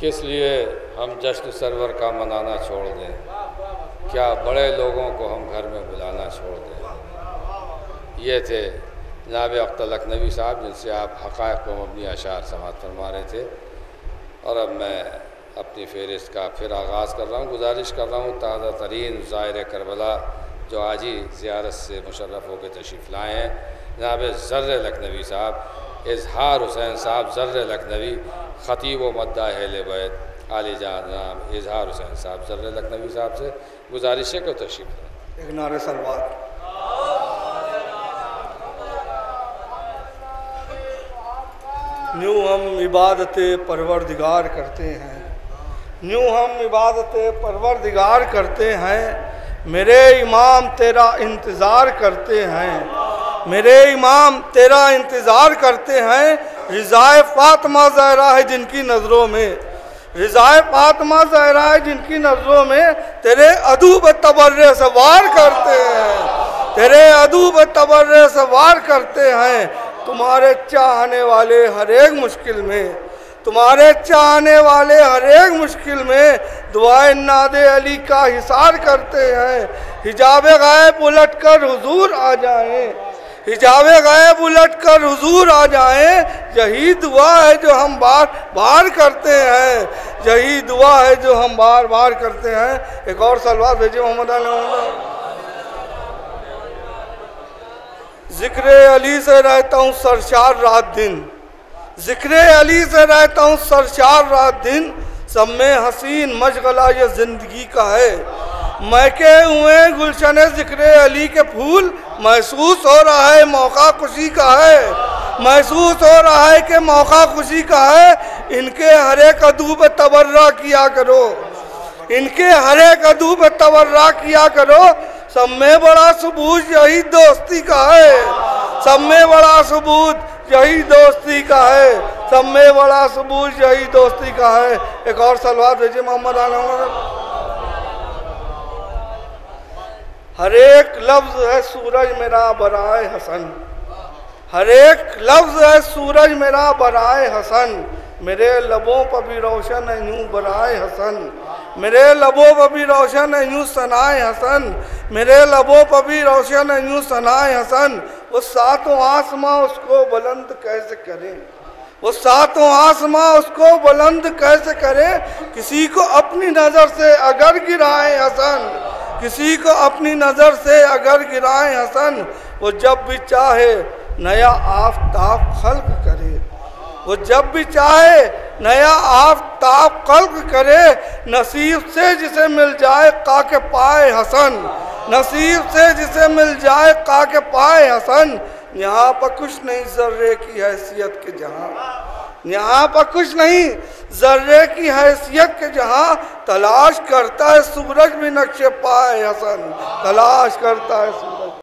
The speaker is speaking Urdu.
کس لیے ہم جشن سرور کا منانا چھوڑ دیں؟ کیا بڑے لوگوں کو ہم گھر میں بلانا چھوڑ دیں؟ یہ تھے جناب اختر لکھنوی صاحب، جن سے آپ حقائق کو مبنی اشعار سماعت فرما رہے تھے۔ اور اب میں اپنی فہرست کا پھر آغاز کر رہا ہوں، گزارش کر رہا ہوں، تازہ ترین ظاہر کربلا جو آج ہی زیارت سے مشرف ہو کے تشریف لائے ہیں۔ جناب ذر لکھنوی صاحب اظہار حسین صاحب ذر لکھنوی خطیب و مدہ اہل بیت علی جان اظہار حسین صاحب ذر لکھنوی صاحب سے گزارش ہے کہ تشریف لائیں۔ ایک نعرے سلوات۔ نیوں ہم عبادت پروردگار کرتے ہیں۔ نیوں ہم عبادت پروردگار کرتے ہیں۔ میرے امام تیرا انتظار کرتے ہیں۔ میرے امام تیرا انتظار کرتے ہیں رضائے فاطمہ زہرا ہے جن کی نظروں میں۔ رضائے فاطمہ زہرا ہے جن کی نظروں میں تیرے ادوب تبر سوار کرتے ہیں۔ تیرے ادوب تبر سوار کرتے ہیں۔ تمہارے چاہنے والے ہر ایک مشکل میں۔ تمہارے چاہنے والے ہر ایک مشکل میں دعائے ناد علی کا حصار کرتے ہیں۔ حجاب غائب الٹ کر حضور آ جائیں۔ حجاب غائب الٹ کر حضور آ جائیں۔ یہی دعا ہے جو ہم بار بار کرتے ہیں۔ یہی دعا ہے جو ہم بار بار کرتے ہیں۔ ایک اور سلوات بھیجے محمد علیہ محمد ذکر علی سے رہتا ہوں سرشار رات دن۔ ذکر علی سے رہتا ہوں سرشار رات دن۔ سب میں حسین مشغلہ یہ زندگی کا ہے۔ میکے ہوئے گلشن ذکر علی کے پھول محسوس ہو رہا ہے موقع خوشی کا ہے۔ محسوس ہو رہا ہے کہ موقع خوشی کا ہے۔ ان کے ہر ایک ادوب تبرہ کیا کرو۔ ان کے ہر ایک ادوب تبرہ کیا کرو۔ سب میں بڑا ثبوت یہی دوستی کا ہے۔ سب میں بڑا ثبوت یہی دوستی کا ہے۔ سب میں بڑا ثبوت یہی دوستی کا ہے۔ ایک اور سلوات بھیجیے محمد عالم۔ ہر ایک لفظ ہے سورج میرا برائے حسن۔ ہر ایک لفظ ہے سورج میرا برائے حسن۔ میرے لبوں پر بھی روشن ہے یوں برائے حسن۔ میرے لبوں پر بھی روشن ہے یوں ثنائے حسن۔ میرے لبوں پر بھی روشن ہے یوں ثنائے حسن۔ وہ ساتوں آسماں اس کو بلند کیسے کریں؟ وہ ساتوں آسماں اس کو بلند کیسے کریں؟ کسی کو اپنی نظر سے اگر گرائے حسن۔ کسی کو اپنی نظر سے اگر گرائے حسن، وہ جب بھی چاہے نیا آفتاب خلق کرے۔ وہ جب بھی چاہے نیا آفتاب خلق کرے، نصیب سے جسے مل جائے کا کے پائے حسن۔ نصیب سے جسے مل جائے کا کے پائے حسن۔ یہاں پر کچھ نہیں ذرے کی حیثیت کے جہاں۔ یہاں پر کچھ نہیں، ذرے کی حیثیت کے جہاں تلاش کرتا ہے سورج بھی نقش پائے حسن، تلاش کرتا ہے سورج۔